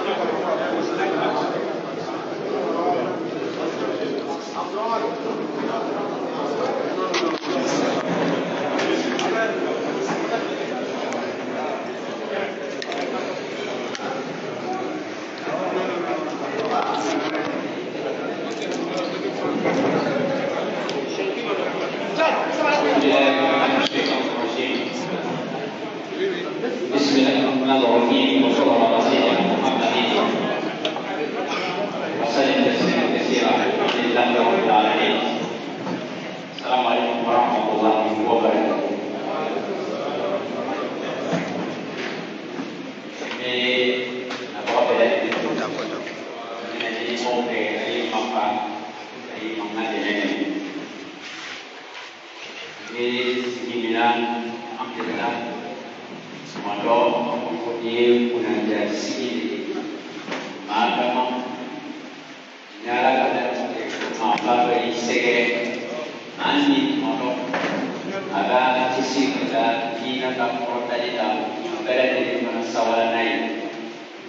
I'm not. Sisi Milan Ampir dah Semua dok Ia pun ada Sisi Maka mam Nyara kata Maka beri sege Nani Semua dok Aga Sisi kata Kina tak Kau tahu Kada tadi Mana sawala nai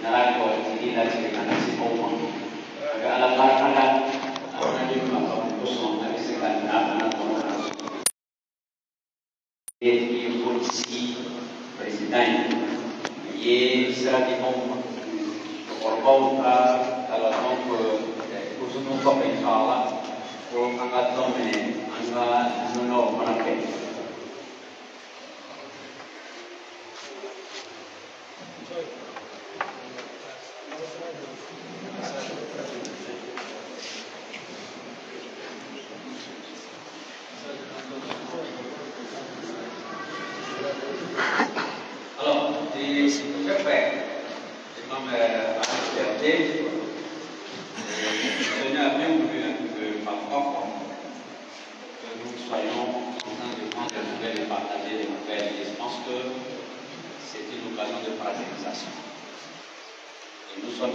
Nara kau Sisi Kina Sisi Kina Sisi Kau Aga Alam Barakala Aga Aga Aga Aga Aga Aga ici, Presiden, et sera des membres pour répondre à la demande que nous sommes en train de.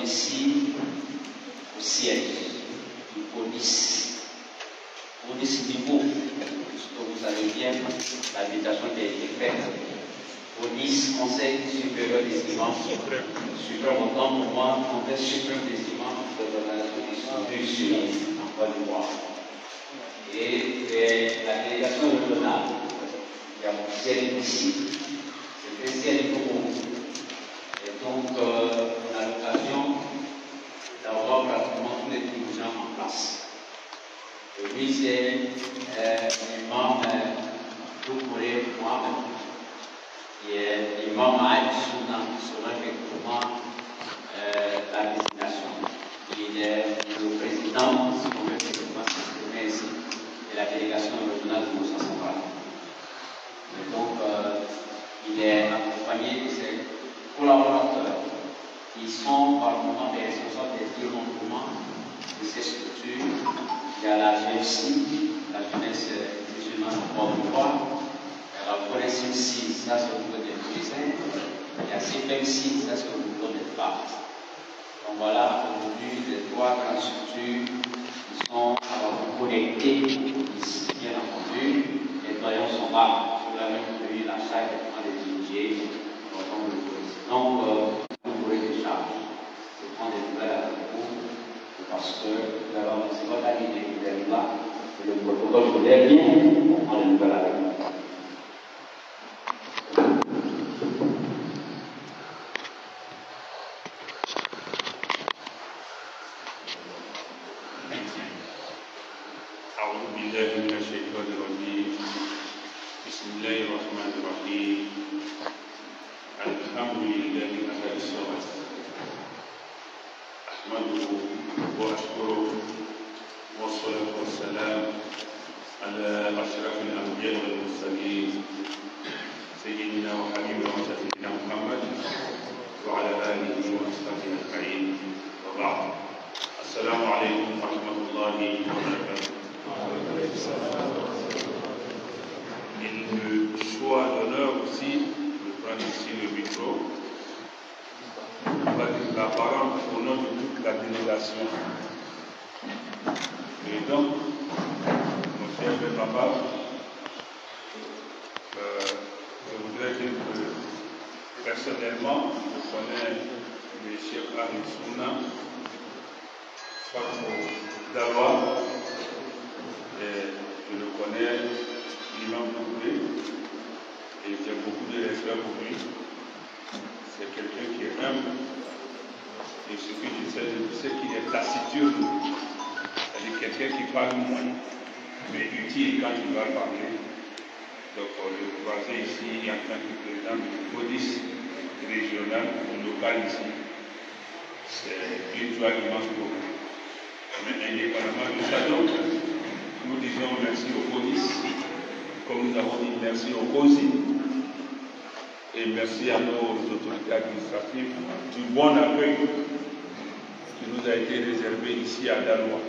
Ici au siège du police. Police niveau, puisque vous savez bien, a été faite police, Conseil supérieur des imams, suprême autant pour moi, Conseil suprême des imams de la République du Sud, en Côte d'Ivoire. Et, la délégation régionale qui a mon ciel ici, c'est un ciel pour pratiquement tous les dirigeants en place. Et lui, c'est euh, l'imam euh, Doukouré Mohamed qui est l'imam Aïd voilà, aujourd'hui, les trois grandes structures qui sont connectées ici, bien entendu. va sur la même grille, la chaque prend des budgets, donc euh, vous pourrez des charges. Je prends des nouvelles avec vous, parce que c'est votre amitié qui est là, et le protocole vous bien, on des nouvelles avec vous. Dawa, et je le connais, l'imam Doublé, et j'ai beaucoup de respect pour lui. C'est quelqu'un qui est humble, et ce que je sais, sais qu'il est taciturne, c'est-à-dire quelqu'un qui parle moins, mais utile quand il va parler. Donc, le croisé ici en tant que président du police régional ou local ici, c'est une joie immense pour nous. Mais indépendamment de ça, nous disons merci aux polices, comme nous avons dit merci aux COSI, et merci à nos autorités administratives du bon accueil qui nous a été réservé ici à Dalois,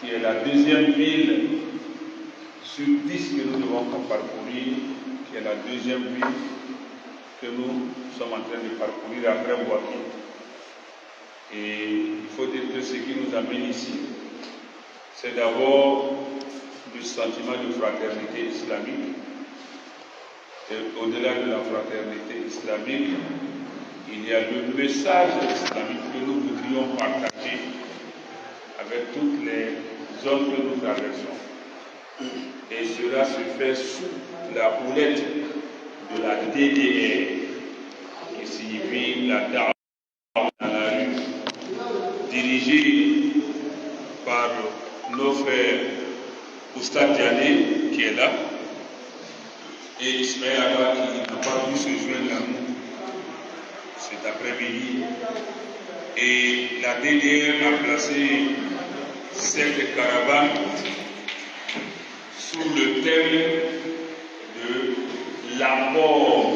qui est la deuxième ville sur dix que nous devons parcourir, qui est la deuxième ville que nous sommes en train de parcourir après Boaké. Et il faut dire que ce qui nous amène ici, c'est d'abord du sentiment de fraternité islamique. Au-delà de la fraternité islamique, il y a le message islamique que nous voudrions partager avec toutes les zones que nous traversons. Et cela se fait sous la houlette de la DDR, qui signifie la Da'wah par nos frères Oustad Diané, qui est là, et Ismaël Abba, qui n'a pas pu se joindre à nous cet après-midi. Et la DDR a placé cette caravane sous le thème de l'apport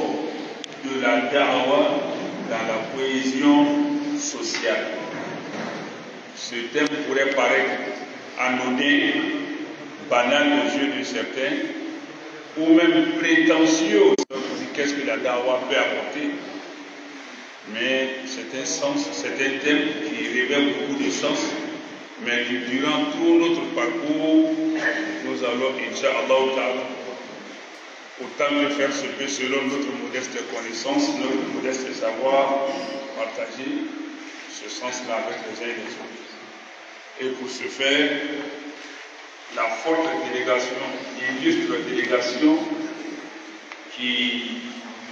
de la dawa dans la cohésion sociale. Ce thème pourrait paraître anodin, banal aux yeux de certains, ou même prétentieux. Qu'est-ce que la dawa peut apporter? Mais c'est un sens, c'est un thème qui révèle beaucoup de sens. Mais durant tout notre parcours, nous allons, Inch'Allah, autant que faire ce que selon notre modeste connaissance, notre modeste savoir, partager ce sens-là avec les uns et les autres. Et pour ce faire, la forte délégation, l'illustre délégation qui,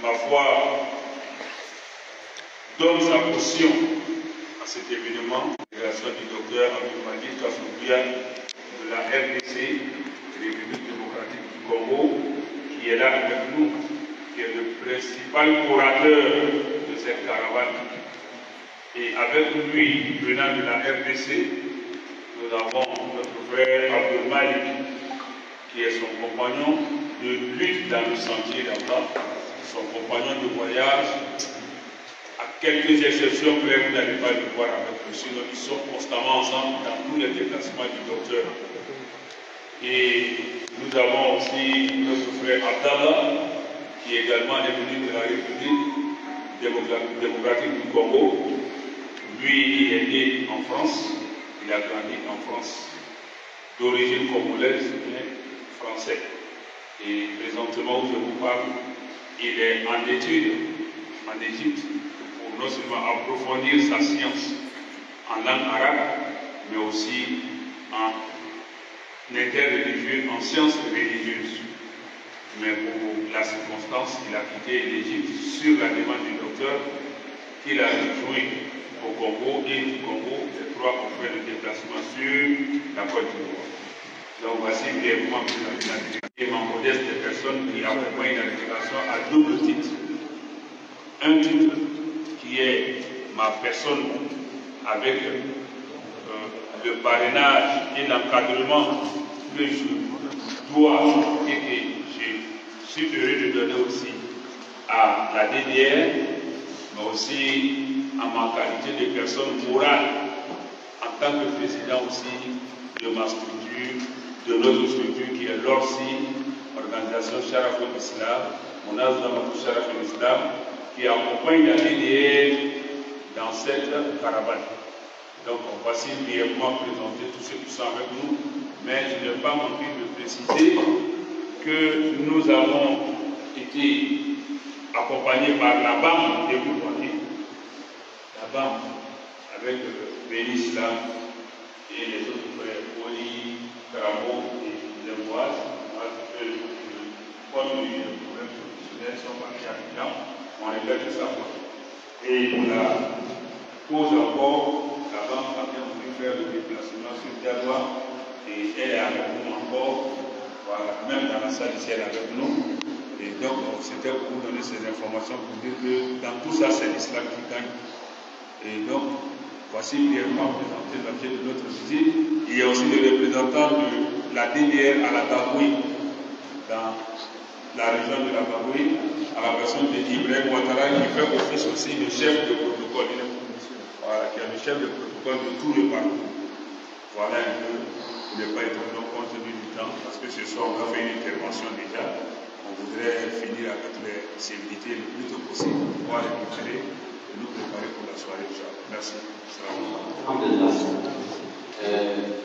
ma foi, donne sa caution à cet événement, la délégation du docteur Abdelmadi Kassoubia de la RDC, République démocratique du Congo, qui est là avec nous, qui est le principal orateur de cette caravane. Et avec lui, venant de la RDC, nous avons notre frère Malik, qui est son compagnon de lutte dans le sentier d'Allah, son compagnon de voyage. À quelques exceptions près, vous n'allez pas le voir avec nous, sinon ils sont constamment ensemble dans tous les déplacements du docteur. Et nous avons aussi notre frère Abdallah, qui est également devenu de la République démocratique du Congo. Lui, il est né en France, il a grandi en France, d'origine congolaise, mais français. Et présentement je vous parle, il est en étude en Égypte pour non seulement approfondir sa science en langue arabe, mais aussi en interreligieux, en sciences religieuses. Mais pour la circonstance, il a quitté l'Égypte sur la demande du docteur qu'il a rejoint au Congo et du Congo, trois ont fait le déplacement sur la Côte d'Ivoire. Donc voici brièvement la et ma modeste personne qui accompagne la délégation à double titre. Un titre qui est ma personne avec euh, le parrainage et l'encadrement que je dois et que je suis heureux de donner aussi à la DDR, mais aussi à ma qualité de personne morale tant que président aussi de ma structure, de notre structure qui est l'ORSI, Organisation Sharaf islam mon Sharaf islam qui accompagne la DDR dans cette caravane. Donc, voici brièvement présenter tous ceux qui sont avec nous, mais je n'ai pas manqué de préciser que nous avons été accompagnés par la BAM de Bourgogne, la avec Bénis et les autres frères, Oli, Caramo et Lemboise. Comme les problèmes professionnels sont partis à Milan, on les fait savoir. Et pour la cause encore, la banque a bien voulu faire le déplacement sur Dialois et elle est avec nous encore, voilà, même dans la salle ici, elle est avec nous. Et donc, c'était pour vous donner ces informations pour dire que dans tout ça, c'est l'islam qui gagne. Et donc, voici brièvement présenté l'objet de notre visite. Il y a aussi le représentant de la DDR à la Gabouille, dans la région de la Gabouille, à la personne de Ibrahim Ouattara, qui fait office aussi de chef de protocole. Voilà, qui est le chef de protocole de tout le parcours. Voilà un peu, pour ne pas être compte du temps, parce que ce soir, on a fait une intervention déjà on voudrait finir avec les civilités le plus tôt possible, pouvoir les que nous préparer la soirée, Inch'Allah. Merci. Alhamdulillah. Euh,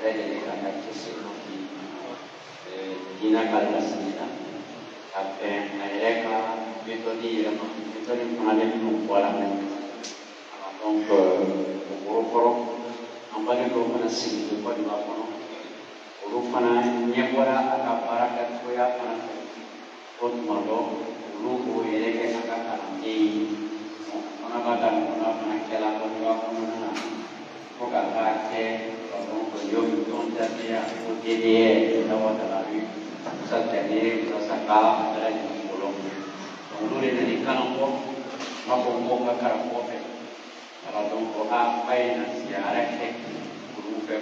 credere che la Chiesa di Mochi in Abbalassina a te, a Ereka, a Dio, a Dio, a Dio, a Dio, a Dio, a Dio, a Dio, a Dio, a Dio, a Dio, a Dio, a Dio, a Dio, a Dio, a Dio, a Dio, a mana a Dio, a Dio, a Dio, a Dio, a bien a fait un siara pour nous faire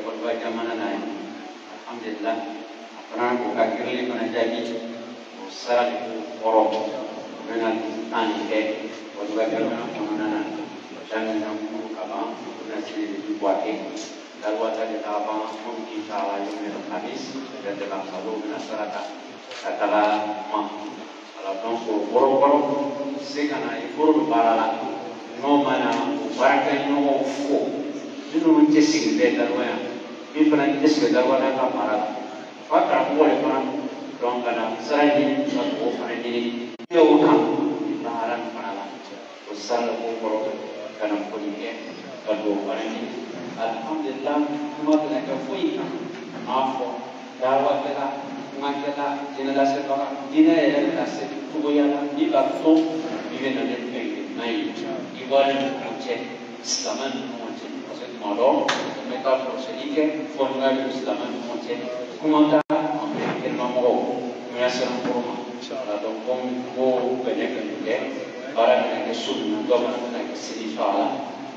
daruwata di tabang sepuluh kita yang menghabis dan dalam selalu masyarakat katala mah ala tongko korong korong sekana ikur para no mana baraka no fo jinu mencesing de daruwaya min penan cesing daruwata ka para fata kuwa ipan dong kana sarani satu ofan ini dia utang di taharan para laku usan lakukan karena pun ini kalau orang ini, alhamdulillah kuma tana ka fui ka afo dawa tana ngakela jina la se jina ya la se kubo ya la ni ba to ni na ne pe nai cha iwan ko che saman mo che ko se mo do me ta ko se ni ke fo na ni saman mo che kuma ta ambe ke no mo me ya se mo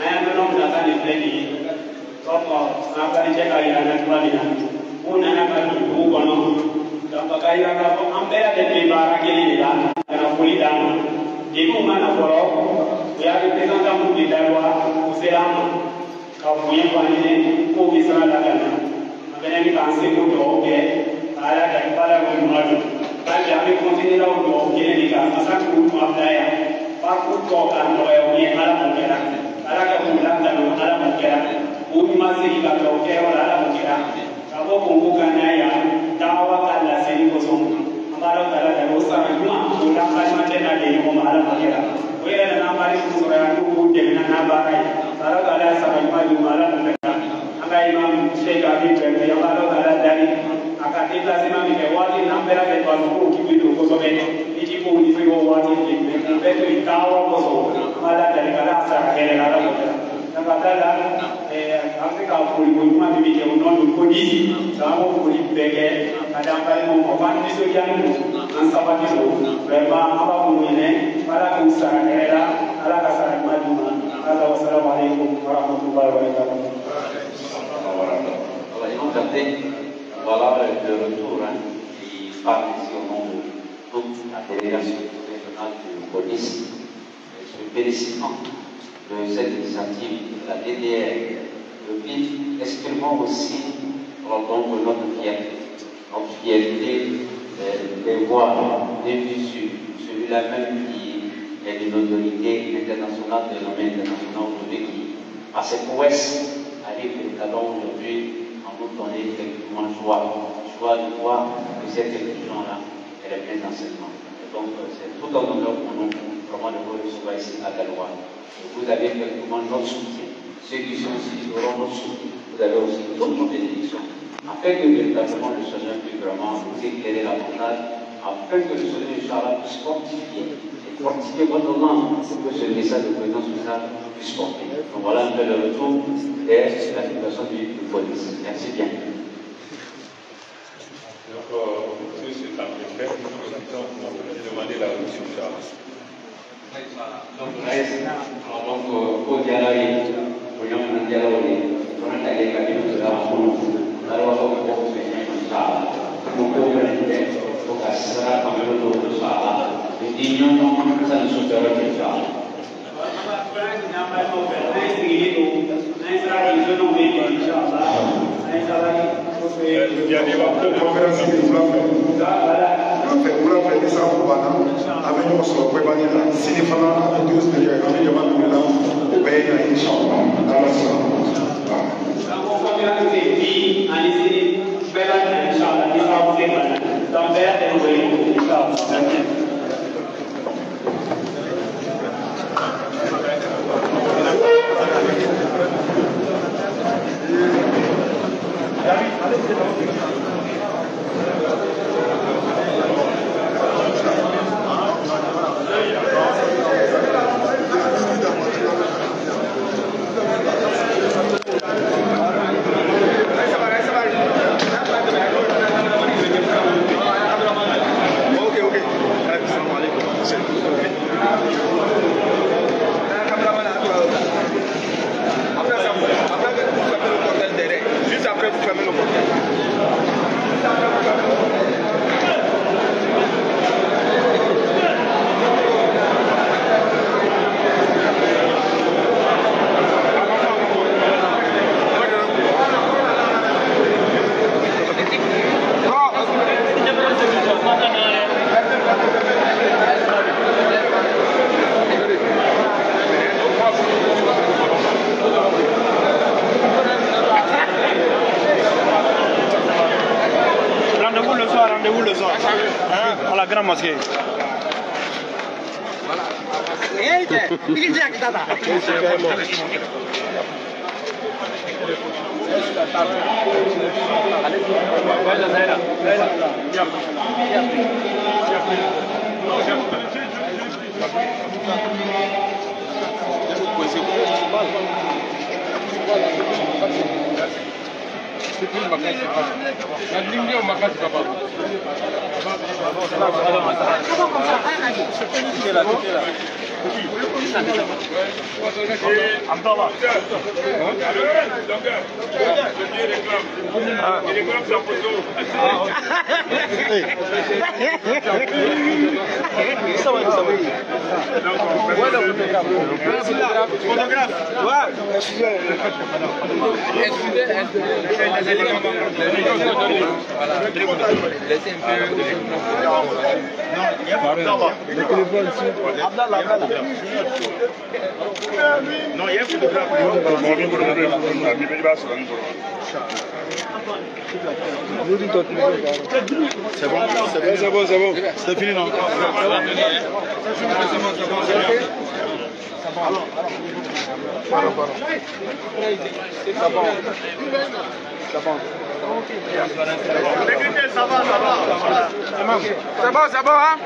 an y'an bɛnɔ bila ka nin filɛ nin ye tɔkɔ an ka cɛ ka yira an na cogoya min na mun nana ka don dugu kɔnɔ donc ka yira k'a fɔ an bɛɛ lajɛlen baara kelen de la ka na foli d'a ma degun mana fɔlɔ o y'a kɛ président minnu de da wa o sera an ma ka bonya fɔ an ye k'o bɛ sira la ka na an fɛnɛ bɛ k'an seko dugawu kɛ ka ala ka baara kɛ ɲuman don hali an bɛ continuer la o dugawu kelen de kan masa k'u tuma bila yan f'a k'u tɔ ka nɔgɔya u ye ala umasihi katokeo lalamukirambe kabokumbukanayo dawa kalasenikosomuka ambalo kaladalusaranyuma ulambamatendaleyo malamakira wela nambali kusora yakukude nanabara salo kalasaranyuma yumalamukia angaimamu sheka bibenge yambalo kaladali akatiplasimamike wati namberaketwalukuu kibidu kusobete itikunifiwo wati kibetu itawa koso maladali kalasarakelelalamukia nakatala k'u dɛmɛ n'a baara ye ala ka ala sara ɲuman min le hein, de cette initiative la DDR, le but extrêmement aussi donc notre fierté. Notre fierté de voir des visu, celui-là même qui est d'une autorité internationale, de nommé international aujourd'hui, qui a ses prouesses arrive véritablement aujourd'hui en nous donner effectivement joie, joie de voir que cette religion-là, elle est pleine d'enseignement. Donc, c'est tout un honneur pour nous, vraiment de vous recevoir ici à Galois. Vous avez effectivement notre soutien. Ceux qui sont ici auront notre soutien. Vous avez aussi toutes nos bénédictions. Afin que véritablement le Seigneur puisse vraiment vous éclairer davantage, afin que le Seigneur, Inch'Allah, puisse fortifier et fortifier votre langue pour que ce message de présence social puisse porter. Donc voilà un peu le retour de la situation du, du police. Merci bien. Donc, euh, si c'est nous allons demander la Charles. Donc, donc, au dialogue, vogliamo un dialogo fronte che capito dalla soluzione, la loro è sala, non comprende che sarà come lo dovuto sala, quindi non non sanno superare che sala. Yani yaptığı konferansı bir program. Daha an fɛ wula fɛ ni safo banna an bɛ ɲɔgɔn sɔrɔ kɔbani na sini fana an bɛ dugu sɛnɛ an bɛ jama dugu la o bɛɛ ye na inshallah ala sɔnna. Sanko vamos tun bɛ bi ani sini bɛɛ la ɲɛ inshallah ni safo tile ma na san bɛɛ y'a tɛ wele inshallah. David, alles genau. le soir, rendez-vous le soir. Hein? À la mosquée. Voilà. السجن ما كانش غلط مدين اليوم ما كانش غلط عبد الله سوي سوي ولا فوتوغراف فوتوغراف واه Non, il y a un photographe. C'est bon, c'est bon, c'est bon, c'est bon. C'est fini, non C'est bon, c'est bon, hein